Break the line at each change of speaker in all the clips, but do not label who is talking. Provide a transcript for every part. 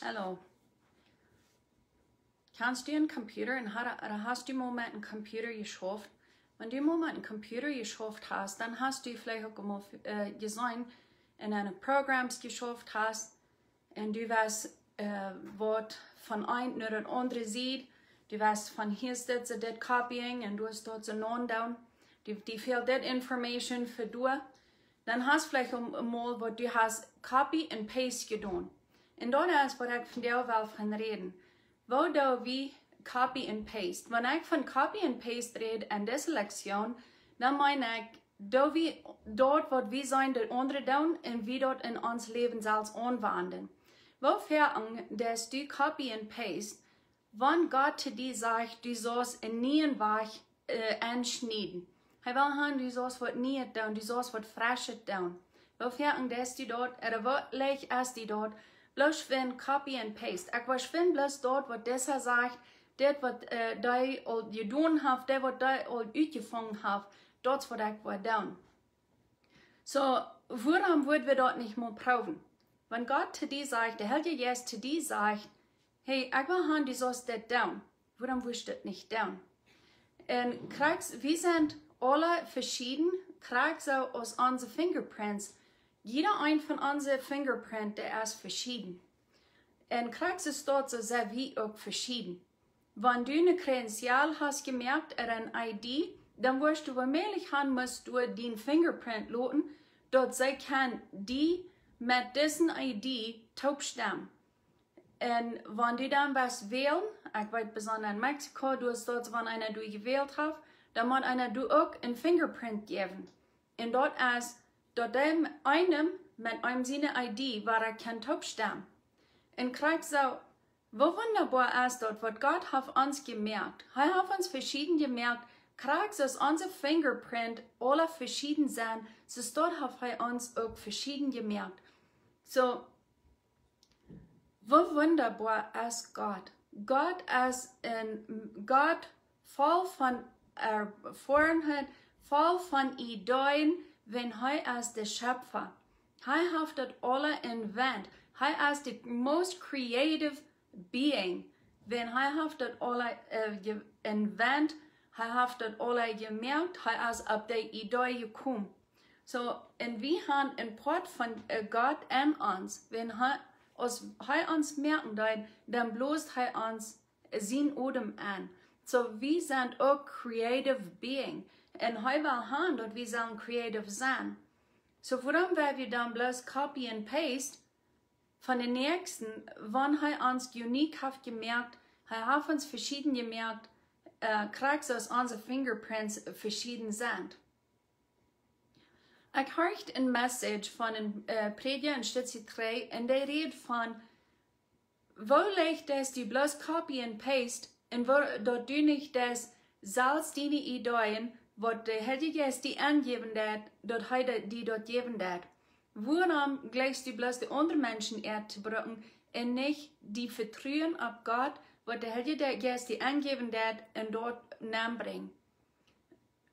Hallo. Kannst du einen Computer und hast du im Moment einen Computer geschafft? Wenn du im Moment einen Computer geschafft hast, dann hast du vielleicht auch mal äh, gesehen, in einem Programm geschafft hast und du weißt, äh, was von einem oder der andere sieht. Du weißt, von hier ist das, Copying und du hast dort non-down. Die, die fehlt das Information für du. Dann hast du vielleicht mal, wo du hast Copy and Paste getan. Und dann ist, was ich von der Welt von reden. Wo du wie Copy and Paste. Wenn ich von Copy and Paste rede in dieser Lektion, dann meine ich, da wie, dort, wir sein, der andere down und wie dort in uns Leben selbst anwenden. Wofür dass du Copy and Paste, wenn Gott zu dir sagt, du sollst in nie Weich äh, anschneiden. Hij wil haben, du sollst was nie down, du sollst was frisches down. Wofür dass du dort, oder wo leg es die dort, wenn Copy and Paste. Was wenn bloß dort, was dieser sagt, das, was äh, die all getan hat, das, was die all uitgefangen hat, dort, was ich war down. So, warum würden wir dort nicht mal proben? Wenn Gott zu dir sagt, der Heilige Geist zu dir sagt, hey, ich will haben, du sollst das down. Warum wirst du das nicht down? Und wir sind alle verschieden, kriegst so aus unseren Fingerprints, jeder ein von unseren Fingerprint, der ist verschieden. Kriegst es dort so sehr wie auch verschieden. Wenn du eine Kredenzial hast gemerkt, oder ein ID, dann wirst du allmählich haben, musst du den Fingerprint loten, dort sie kann die mit diesem ID taubstimmen. Und wenn du dann was wählen, ich weiß besonders in Mexiko, du hast dort, wenn einer du gewählt hast, dann muss einer du auch ein Fingerprint geben. Und dort ist, dort dem einem mit einem seine ID, taubstimmen. Und krieg so, wo wunderbar ist dort, was Gott hat uns gemerkt. Er hat uns verschieden gemerkt, krieg dass unser Fingerprint alle verschieden sind, so dort hat er uns auch verschieden gemerkt. So, wo wunderbar ist Gott. Gott ist ein Gott voll von Erfahrung, voll von Ideen, wenn er ist der Schöpfer. Er hat das alle invent. Er ist der most creative being. Wenn er hat das alle äh, invent, er hat das alle gemerkt, er ist auf die Idee gekommen. So, und wir haben ein Part von äh, Gott in uns. Wenn er uns merken, dann, dann bloßt er uns sein Odem an. So, wir sind auch creative being. Will haben, dass wir sollen creative sein. So, warum werden wir dann bloß copy and paste von den Nächsten, wann er uns unique hat gemerkt, er hat uns verschieden gemerkt, äh, kriegt dass unsere Fingerprints verschieden sind. Ich hörte ein Message von einem äh, Prediger in Stütze 3 und der redet von, wo leicht das die bloß Copy and Paste und wo dort du nicht das selbst deine Ideen, Heilige Geist die angeben dat, dort heute die dort geben dat. Warum gleichst du bloß die anderen Menschen erdbrücken und nicht die Vertrauen auf Gott, wo der Heilige Geist die angeben dat und dort Namen bringen?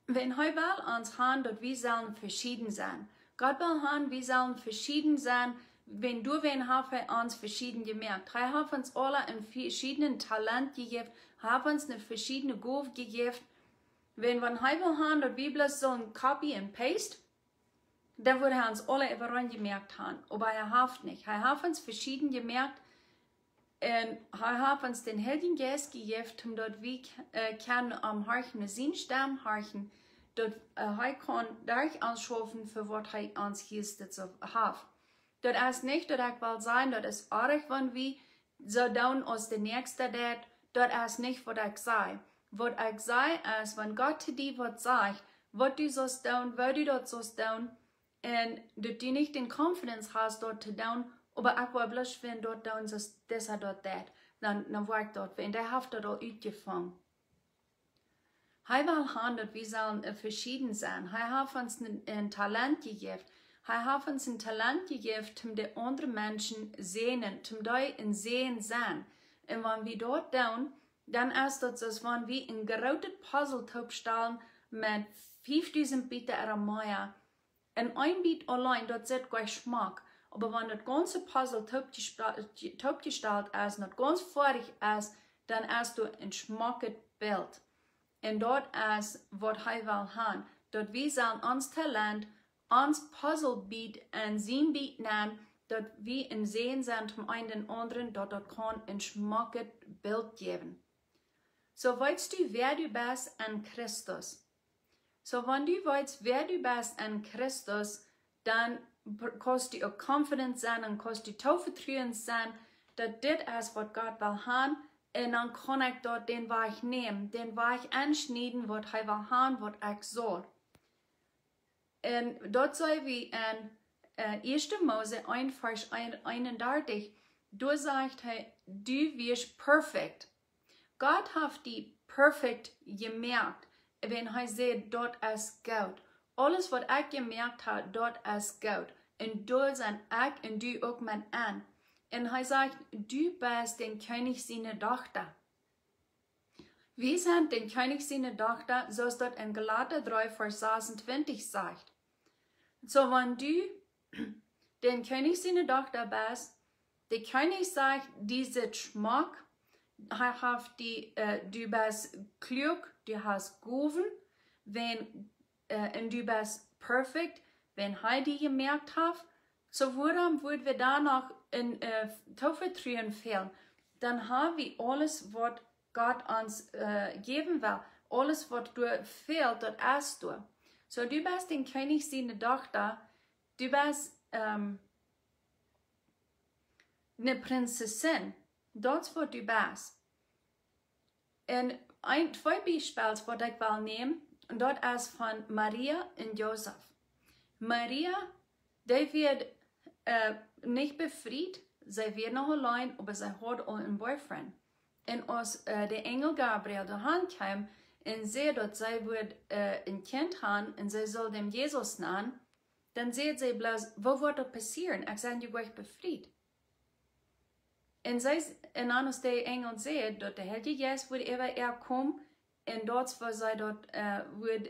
Wenn hij will uns haben, dort wir sollen verschieden sein. Gott will haben, wir sollen verschieden sein. Wenn du wen hast, uns verschieden gemerkt. Er hat uns alle ein verschiedenen Talent gegeben, hat uns eine verschiedene Gabe gegeben. Wenn er will haben, dort wir bloß sollen Copy and Paste, dann würde er uns alle überall gemerkt haben. Aber er hat nicht. Er hat uns verschieden gemerkt. Und er hat uns den Heiligen Geist gegeben, um dort wir äh, können am Harchen sehen, Stamm harchen, dort äh, er kann durch anschauen, für was er uns hier zu hat. Dort ist nicht, dort ich will sein, dort ist arg, wenn wir so down aus der nächsten Dort, ist nicht, was ich sei. Was ich sei, ist, wenn Gott zu dir was sagt, was du sollst down, wo du dort sollst down, und du nicht den Confidence hast, dort zu down, aber ich war bloß, wenn dort down ist, das er dort dat, dann, dann war ich dort, wenn der hat dort uitgefangen. Er will haben, dass wir sollen verschieden sein. Er hat uns ein, ein Talent gegeben. Er hat uns ein Talent gegeben, um die anderen Menschen sehen, um die in Sehen sein. Und wenn wir dort down, dann ist das, als wenn wir ein gerautet Puzzle stellen mit 5000 Bitte Aramaya. Ein Bit allein, dort sieht Geschmack. Aber wenn das ganze Puzzle topgestellt ist, nicht ganz fertig ist, dann hast du ein schmackes Bild. Und dort ist, was er will haben. Dort wir sollen uns Talent, uns Puzzle beat und sein beat nennen, dort wir in Sehen sind zum einen den anderen, dort kann ein schmackes Bild geben. So weißt du, wer du bist an Christus. So wenn du weißt, wer du bist an Christus, dann kannst du auch confident sein und kannst du vertrauen sein, dass das ist, was Gott will haben. Und dann kann ich dort den Weg nehmen, den Weg anschneiden, was er will haben, was ich soll. Und dort soll wie in äh, 1. Mose 1, Vers 31, du sagt er, du wirst perfekt. Gott hat die perfekt gemerkt, wenn er sagt, dort ist gut. Alles, was ich gemerkt habe, dort ist gut. Und du sind ich und du auch mein an. Und er sagt, du bist den König seine Tochter. Wir sind den König seine Tochter, so ist dort in Galater 3, Vers 26 sagt. So, wenn du den König seine Tochter bist, der König sagt, diese Schmack, hat die, äh, du bist klug, du hast Guven, wenn, äh, und du bist perfekt, wenn Heidi gemerkt hat, so warum würden wir da noch in äh, Taufe fehlen? Dann haben wir alles, was Gott uns äh, geben will, alles, was du fehlt, das hast du. So, du bist den König seine Tochter, du bist ähm, eine Prinzessin, was du bist. Und ein, zwei Beispiele, was ich will nehmen, und dort ist von Maria und Josef. Maria, die wird äh, nicht befreit, sie wird noch allein, aber sie hat auch einen Boyfriend. Und als äh, der Engel Gabriel daheim kam und sie dort, sie wird äh, ein Kind haben und sie soll dem Jesus nennen, dann sieht sie bloß, was wird da passieren? Ich sage, du euch befreit. Und, sie, und als der Engel sieht, dass der Heilige Geist wird immer er kommen und dort, wo sie dort äh, wird,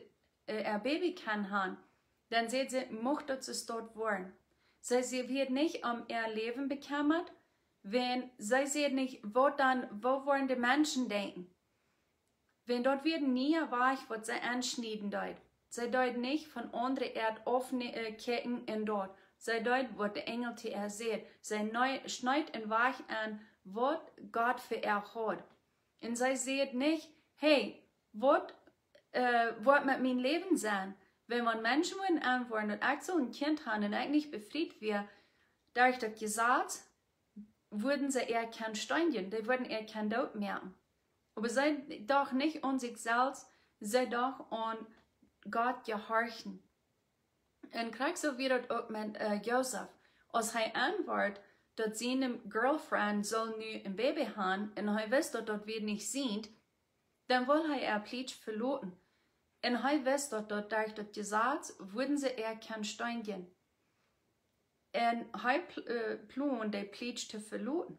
äh, er Baby kann haben, dann sieht sie, möchte es dort wollen. Sie, sie wird nicht um ihr Leben bekümmert, wenn sie sieht nicht, wo dann, wo wollen die Menschen denken. Wenn dort wird nie weich, was sie anschneiden dort. Sie deut nicht von anderen Erd offene äh, Ketten in dort. Sie deut, was der Engel zu ihr sieht. Sie neu, schneid und weich an, was Gott für ihr hat. Und sie sieht nicht, hey, was äh, wird mit meinem Leben sein? Wenn man Menschen antworten und ich so ein Kind haben und eigentlich befriedigt wird, durch das Gesetz, würden sie eher kein Steinchen, die würden eher kein Tod merken. Aber sie doch nicht an sich selbst, sie doch an Gott gehorchen. Und krieg so wieder auch mit äh, Josef, als er antwortet, dass seine Girlfriend soll nu ein Baby haben und er weiß, dass das wird nicht sehen, dann will er er Plätsch verloren. Und er weiß, dass dort durch das Gesetz würden sie er kein Stein gehen. Und er äh, plan der Plätsch zu verloren.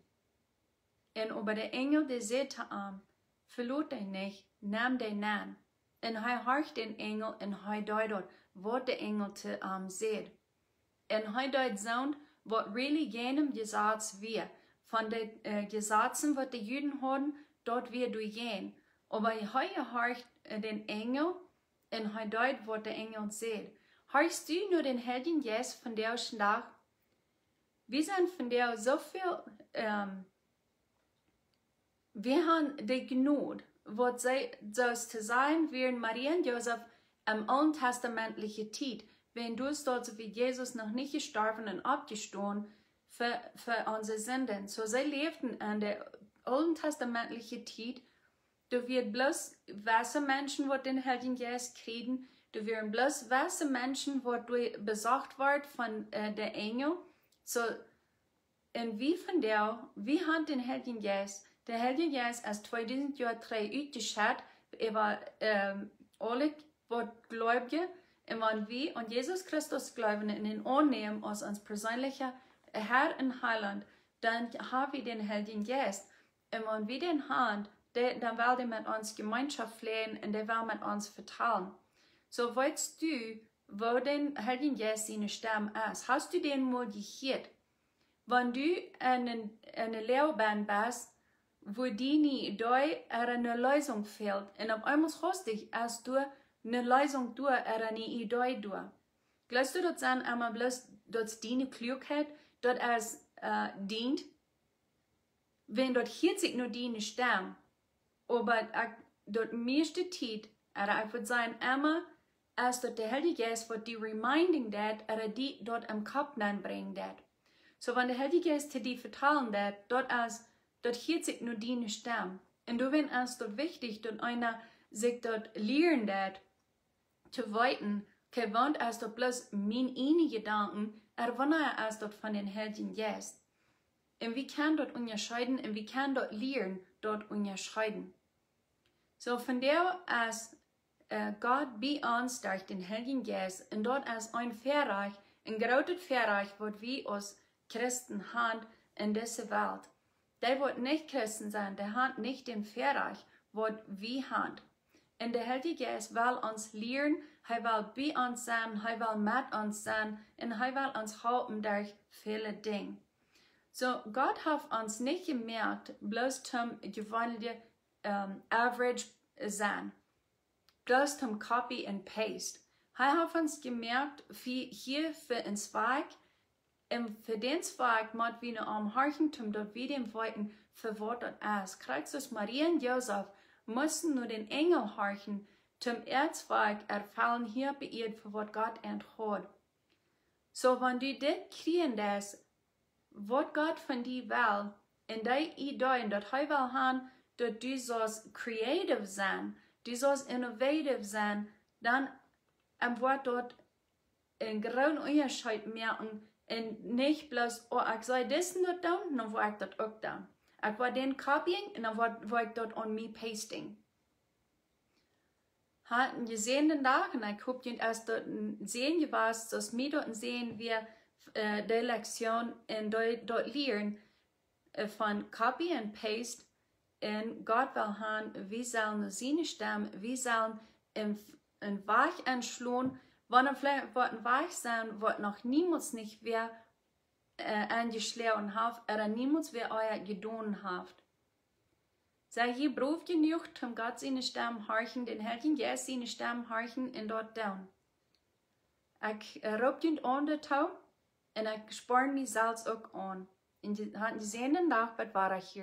Und aber der Engel, der sagte ihm, verlot dich nicht, nimm den an. Und er horcht den Engel und er deutet, was der Engel zu ihm sagt. Und er deutet so, was really jenem Gesetz wir. Von den äh, Gesetzen, was die Juden haben, dort wir du gehen. Aber er horcht den Engel er deutet, was der Engel sagt. Horchst du nur den Heiligen Geist von der Schlag? Wir sind von der so viel, ähm, wir haben die Gnade, was soll zu sein, während Maria und Josef im Alten Testamentlichen Zeit, wenn du dort so wie Jesus noch nicht gestorben und abgestorben für, für unsere Sünden. So sie lebten in der Alten Testamentlichen Zeit, du wirst bloß weiße Menschen, die den Heiligen Geist kriegen, du wirst bloß weiße Menschen, die besorgt wird von äh, der Engel. So, und wie von der, wie hat den Heiligen Geist der Heilige Geist als 2000 Jahre drei über ähm, alle wat Gläubige, und wenn wir an Jesus Christus glauben und ihn annehmen als uns persönlicher Herr und Heiland, dann haben wir den Heiligen Geist. Und wir den haben, dann will er mit uns Gemeinschaft pflegen und der will mit uns vertrauen. So weißt du, wo den Heiligen Geist seine Stimme ist. Hast du den mal gehört? Wenn du in eine Laufbahn bist, wo doi er eine Lösung fehlt, und auf einmal hast dich, als du eine Lösung du er eine Idee du. Glaubst du, dass dann einmal bloß, dass die Klugheit, dort es äh, dient, wenn dort 40 nur die stammen, aber dort meiste Zeit, er würde sagen, immer, als dort der Heilige Geist wird die reminding dat, er die dort am Kopf bringen dat. So, wenn der Heilige Geist dir die vertalen dat, dort als, dort 40 nur die stammen, und du wenn es dort wichtig, dort einer sich dort lernen dat, zu weiten, gewöhnt als dort bloß mein eine Gedanken, er wundert als dort von den Heiligen Geist. Und wie kann dort unterscheiden und wie kann dort lernen, dort unterscheiden. So von der als äh, Gott bei uns durch den Heiligen Geist und dort als ein Verreich, ein großes Verreich, wird wie uns Christen haben in dieser Welt. Der wird nicht Christen sein, der hat nicht den Verreich, wird wie Hand. Und der Heilige Geist will uns lehren, er will bei uns sein, er will mit uns sein und er will uns helfen durch viele Dinge. So, Gott hat uns nicht gemerkt, bloß zum gewöhnlichen um, Average sein, bloß zum Copy and Paste. Er hat uns gemerkt, wie hier für ein Zweig, und für den Zweig muss wir am Horchen, um dort wieder im Weiten verwortet ist. Christus, Maria und Josef mussten nur den Engel horchen, zum Erzweig erfallen hier bei ihr, für was Gott enthält. So, wenn du das kriegen das, was Gott von dir will, in der Idee, und das er will haben, dass du sollst creative sein, du sollst innovative sein, dann am Wort dort einen großen Unterschied merken, und nicht bloß, oh, ich soll das nicht tun, dann war ich das auch tun. War den copying und dann war, ich dort on me pasting. Hatten gesehen den Tag und ich hab erst dort sehen gewasst, dass mir dort sehen wir äh, die Lektion und dort, dort lernen äh, von Copy and Paste und Gott will haben, wie sollen seine Stimmen, wie sollen im, im Weich entschlungen, wenn er vielleicht wird weich sein, wird noch niemals nicht wer äh, angeschlagen hat, oder niemals wer euer gedonen haft. Sei hier Beruf genug, um Gott seine Stimme horchen, den Heiligen Geist seine Stimme horchen und dort down. Ich rob den an Tau und ich sporn mich selbst auch an. Und die, sehenden Tag, was war ich?